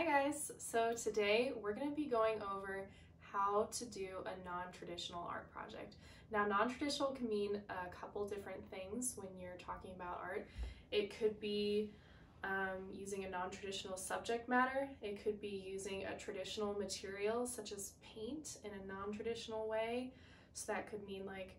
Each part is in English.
Hi guys! So today we're going to be going over how to do a non-traditional art project. Now non-traditional can mean a couple different things when you're talking about art. It could be um, using a non-traditional subject matter. It could be using a traditional material such as paint in a non-traditional way. So that could mean like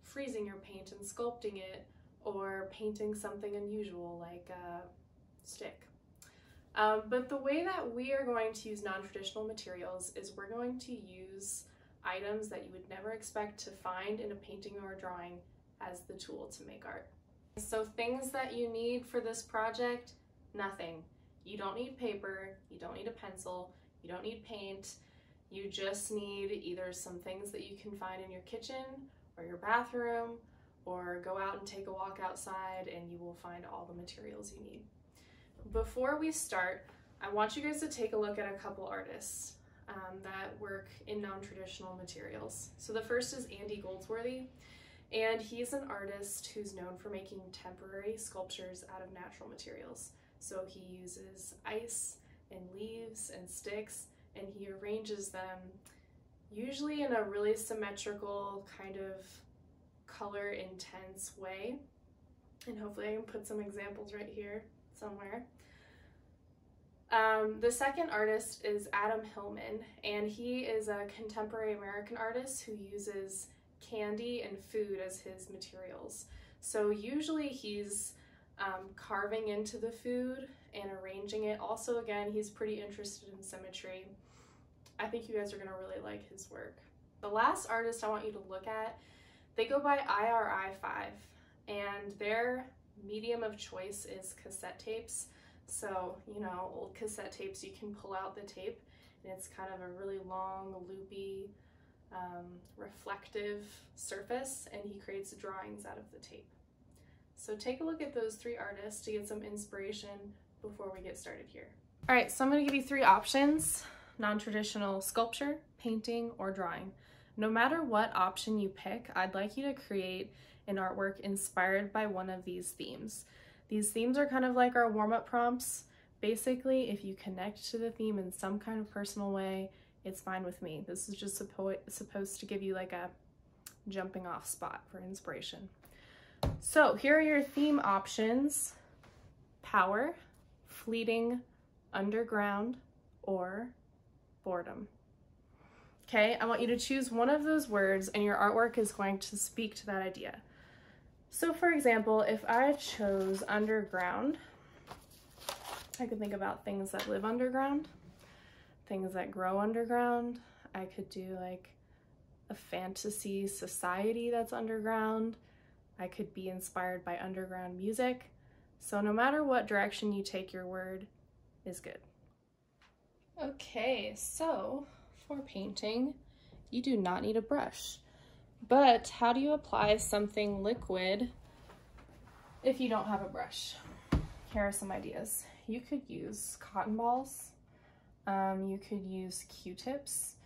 freezing your paint and sculpting it or painting something unusual like a stick. Um, but the way that we are going to use non-traditional materials is we're going to use items that you would never expect to find in a painting or a drawing as the tool to make art. So things that you need for this project, nothing. You don't need paper, you don't need a pencil, you don't need paint, you just need either some things that you can find in your kitchen or your bathroom, or go out and take a walk outside and you will find all the materials you need. Before we start, I want you guys to take a look at a couple artists um, that work in non-traditional materials. So the first is Andy Goldsworthy, and he's an artist who's known for making temporary sculptures out of natural materials. So he uses ice and leaves and sticks, and he arranges them usually in a really symmetrical kind of color intense way. And hopefully I can put some examples right here somewhere. Um, the second artist is Adam Hillman, and he is a contemporary American artist who uses candy and food as his materials. So usually he's um, carving into the food and arranging it. Also, again, he's pretty interested in symmetry. I think you guys are gonna really like his work. The last artist I want you to look at, they go by IRI5, and their medium of choice is cassette tapes. So, you know, old cassette tapes, you can pull out the tape and it's kind of a really long, loopy, um, reflective surface and he creates drawings out of the tape. So take a look at those three artists to get some inspiration before we get started here. All right, so I'm gonna give you three options, non-traditional sculpture, painting, or drawing. No matter what option you pick, I'd like you to create an artwork inspired by one of these themes. These themes are kind of like our warm-up prompts. Basically, if you connect to the theme in some kind of personal way, it's fine with me. This is just suppo supposed to give you like a jumping off spot for inspiration. So here are your theme options. Power, fleeting, underground, or boredom. Okay, I want you to choose one of those words and your artwork is going to speak to that idea. So for example, if I chose underground, I could think about things that live underground, things that grow underground. I could do like a fantasy society that's underground. I could be inspired by underground music. So no matter what direction you take your word is good. Okay, so for painting, you do not need a brush. But how do you apply something liquid if you don't have a brush? Here are some ideas. You could use cotton balls. Um, you could use Q-tips.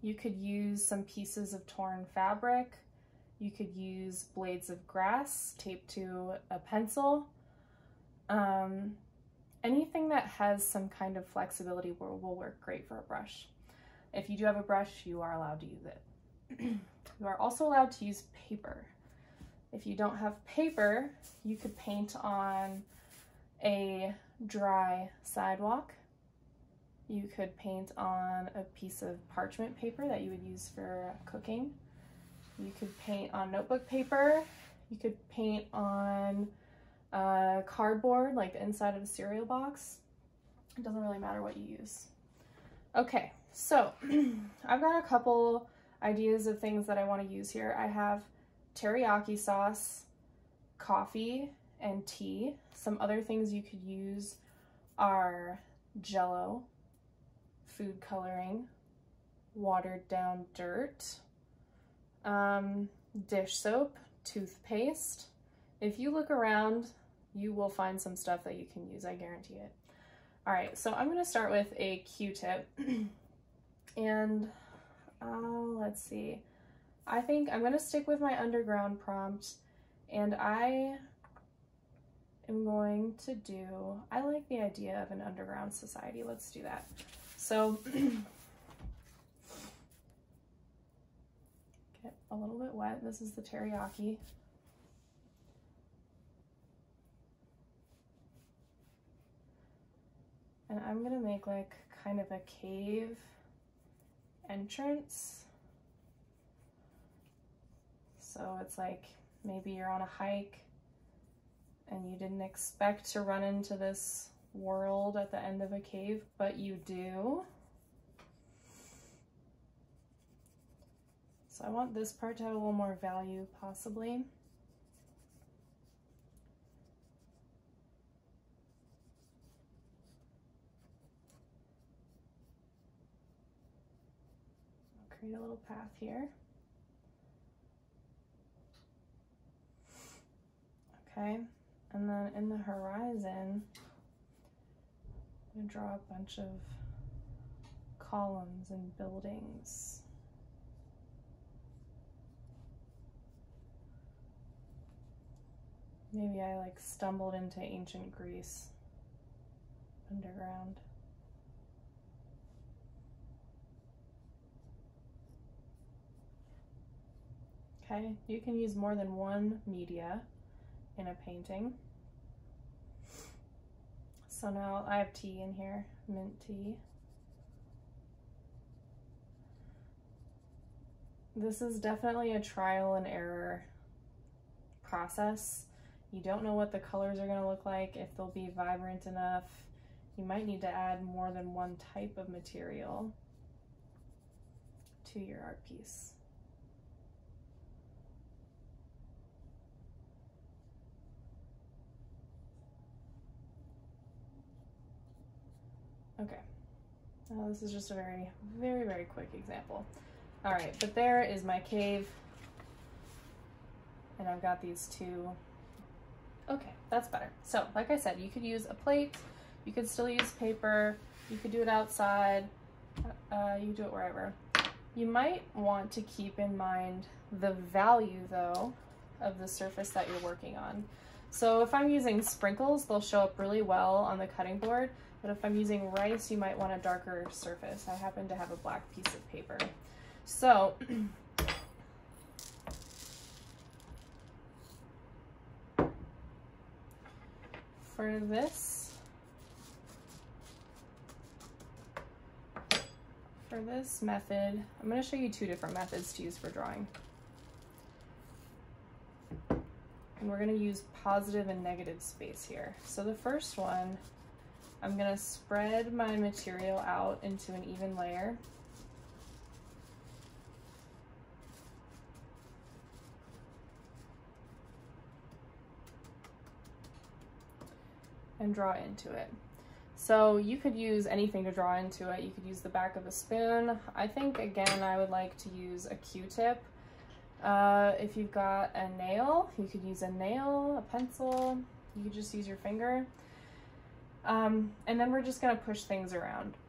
You could use some pieces of torn fabric. You could use blades of grass taped to a pencil. Um, anything that has some kind of flexibility will, will work great for a brush. If you do have a brush, you are allowed to use it. You are also allowed to use paper. If you don't have paper, you could paint on a dry sidewalk. You could paint on a piece of parchment paper that you would use for cooking. You could paint on notebook paper. You could paint on uh, cardboard, like the inside of a cereal box. It doesn't really matter what you use. Okay, so I've got a couple ideas of things that I want to use here. I have teriyaki sauce, coffee, and tea. Some other things you could use are jello, food coloring, watered down dirt, um, dish soap, toothpaste. If you look around, you will find some stuff that you can use, I guarantee it. All right, so I'm gonna start with a Q-tip and uh, let's see. I think I'm gonna stick with my underground prompt and I am going to do, I like the idea of an underground society. Let's do that. So get a little bit wet. This is the teriyaki. And I'm gonna make like kind of a cave entrance. So it's like maybe you're on a hike and you didn't expect to run into this world at the end of a cave, but you do. So I want this part to have a little more value possibly. I'll create a little path here. Okay, and then in the horizon, I'm gonna draw a bunch of columns and buildings. Maybe I like stumbled into ancient Greece underground. Okay, you can use more than one media in a painting. So now I have tea in here, mint tea. This is definitely a trial and error process. You don't know what the colors are going to look like, if they'll be vibrant enough. You might need to add more than one type of material to your art piece. Okay, now this is just a very, very, very quick example. All right, but there is my cave. And I've got these two. Okay, that's better. So, like I said, you could use a plate, you could still use paper, you could do it outside, uh, you do it wherever. You might want to keep in mind the value, though, of the surface that you're working on. So if I'm using sprinkles, they'll show up really well on the cutting board, but if I'm using rice, you might want a darker surface. I happen to have a black piece of paper. So, for this, for this method, I'm going to show you two different methods to use for drawing. And we're going to use positive and negative space here. So the first one I'm gonna spread my material out into an even layer. and draw into it. So you could use anything to draw into it. You could use the back of a spoon. I think, again, I would like to use a Q-tip. Uh, if you've got a nail, you could use a nail, a pencil. You could just use your finger. Um, and then we're just going to push things around.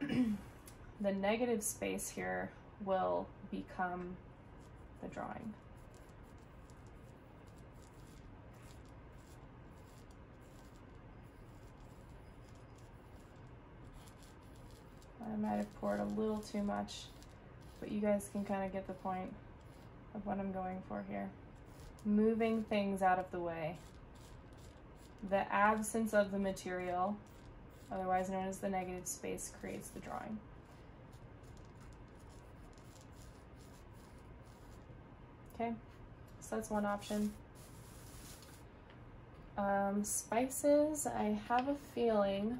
the negative space here will become the drawing. I might have poured a little too much, but you guys can kind of get the point of what I'm going for here. Moving things out of the way. The absence of the material otherwise known as the negative space, creates the drawing. Okay, so that's one option. Um, spices, I have a feeling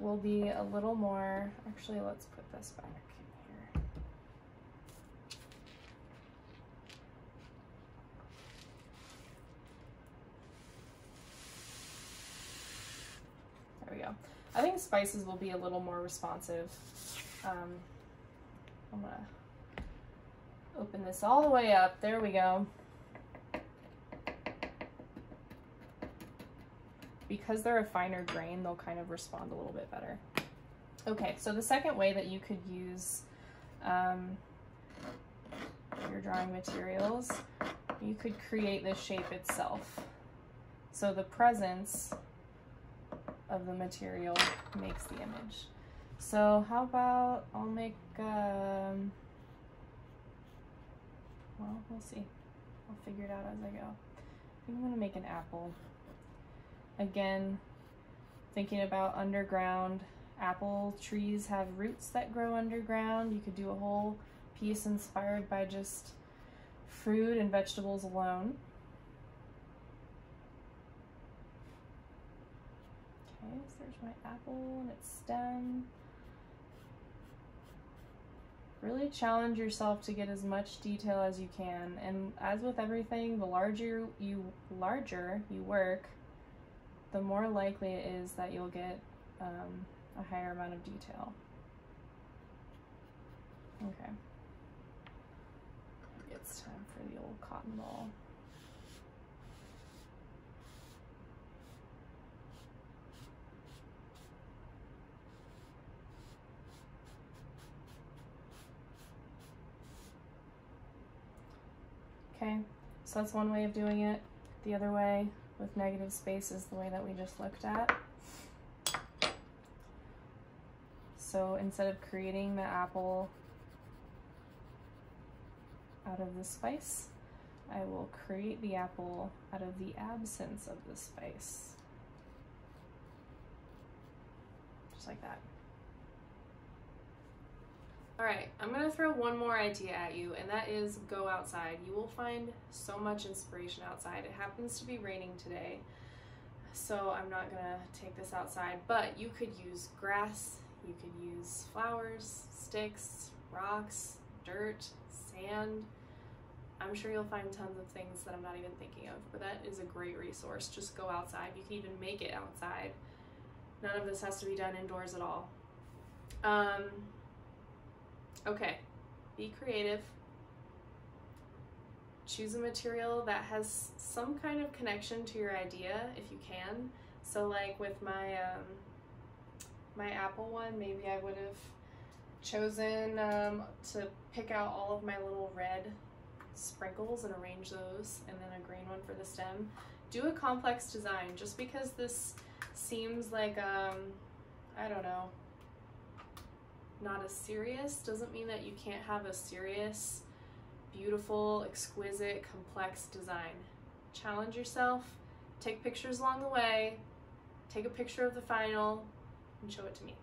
will be a little more, actually let's put this back here. There we go. I think spices will be a little more responsive. Um, I'm gonna open this all the way up. There we go. Because they're a finer grain, they'll kind of respond a little bit better. Okay, so the second way that you could use um, your drawing materials, you could create the shape itself. So the presence of the material makes the image. So how about I'll make, um, well, we'll see. I'll figure it out as I go. I think I'm gonna make an apple. Again, thinking about underground, apple trees have roots that grow underground. You could do a whole piece inspired by just fruit and vegetables alone. Okay, so there's my apple and its stem. Really challenge yourself to get as much detail as you can. And as with everything, the larger you larger you work, the more likely it is that you'll get um, a higher amount of detail. Okay. It's time for the old cotton ball. Okay, so that's one way of doing it. The other way with negative space is the way that we just looked at. So instead of creating the apple out of the spice, I will create the apple out of the absence of the spice. Just like that. All right, I'm gonna throw one more idea at you, and that is go outside. You will find so much inspiration outside. It happens to be raining today, so I'm not gonna take this outside, but you could use grass, you could use flowers, sticks, rocks, dirt, sand. I'm sure you'll find tons of things that I'm not even thinking of, but that is a great resource. Just go outside. You can even make it outside. None of this has to be done indoors at all. Um, okay, be creative. Choose a material that has some kind of connection to your idea if you can. So like with my um, my Apple one, maybe I would have chosen um, to pick out all of my little red sprinkles and arrange those, and then a green one for the stem. Do a complex design. Just because this seems like, um, I don't know, not as serious doesn't mean that you can't have a serious, beautiful, exquisite, complex design. Challenge yourself, take pictures along the way, take a picture of the final, and show it to me.